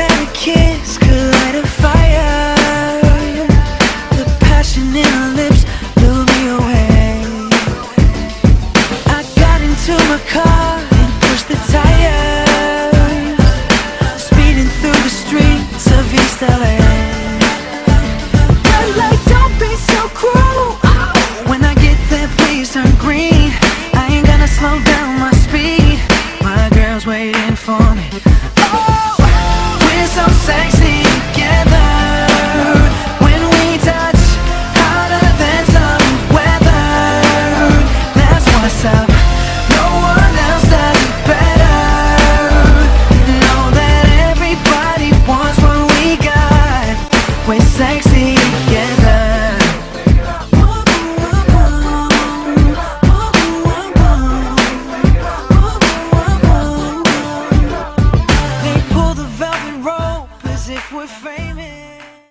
that a kiss could light a fire? The passion in her lips blew me away. I got into my car and pushed the tires Speeding through the streets of East LA don't be so cruel. When I get there, please turn green. I ain't gonna slow down my speed. My girl's waiting for me. Oh so sexy if we're famous.